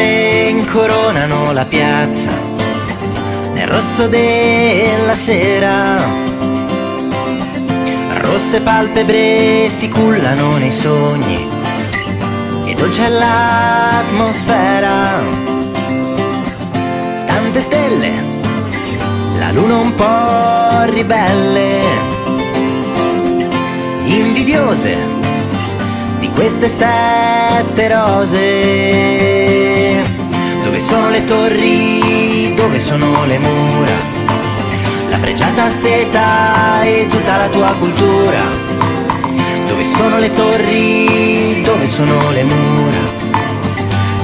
Sette perle incoronano la piazza nel rosso della sera. Rosse palpebre si cullano nei sogni e dolce è l'atmosfera. Tante stelle, la luna un po' ribelle, invidiose di queste sette rose. Sono le torri, dove sono le mura? La pregiata seta e tutta la tua cultura. Dove sono le torri, dove sono le mura?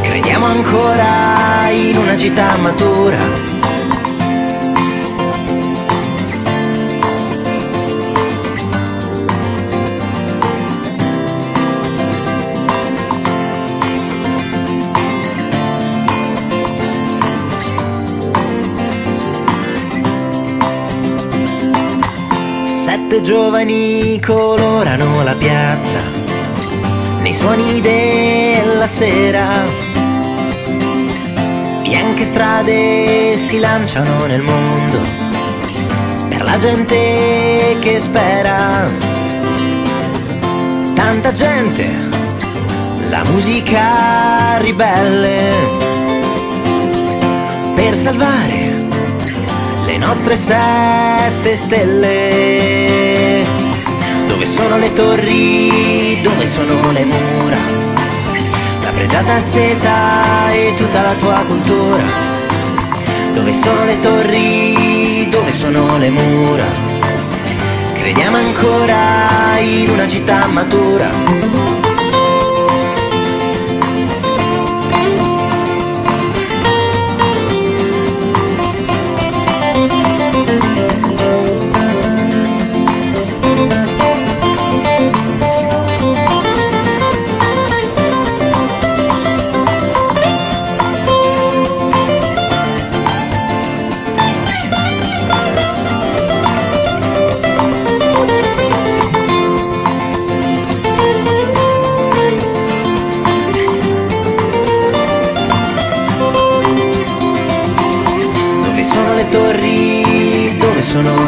Crediamo ancora in una città matura. Sette giovani colorano la piazza nei suoni della sera. Bianche strade si lanciano nel mondo per la gente che spera. Tanta gente, la musica ribelle per salvare nostre sette stelle. Dove sono le torri, dove sono le mura? La pregiata seta e tutta la tua cultura. Dove sono le torri, dove sono le mura? Crediamo ancora in una città matura.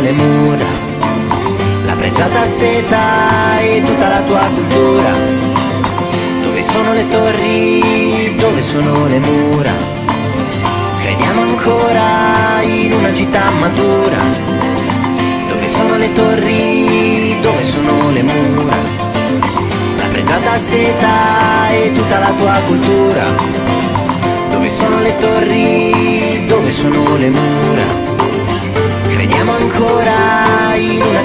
Le mura? La pregiata seta e tutta la tua cultura. Dove sono le torri, dove sono le mura? Crediamo ancora in una città matura. Dove sono le torri, dove sono le mura? La pregiata seta e tutta la tua cultura. Dove sono le torri, dove sono le mura? Ancora in una.